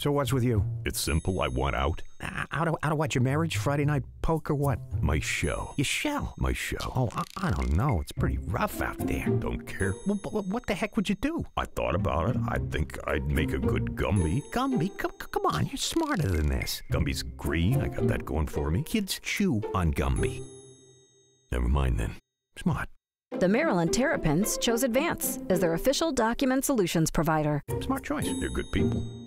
So what's with you? It's simple. I want out. Uh, out of out of what? Your marriage, Friday night poker, what? My show. Your show. My show. Oh, I, I don't know. It's pretty rough out there. Don't care. Well, but what the heck would you do? I thought about it. I think I'd make a good Gumby. Gumby, come, come on, you're smarter than this. Gumby's green. I got that going for me. Kids chew on Gumby. Never mind then. Smart. The Maryland Terrapins chose Advance as their official document solutions provider. Smart choice. They're good people.